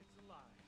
It's a lie.